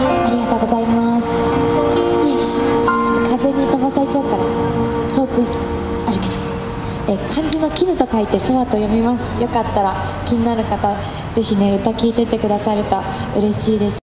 ありがとうございます。よしちょっと風に飛ばされちゃうから遠くあるけどえ漢字の絹と書いて「そわ」と読みます。よかったら気になる方ぜひね歌聴いてってくださると嬉しいです。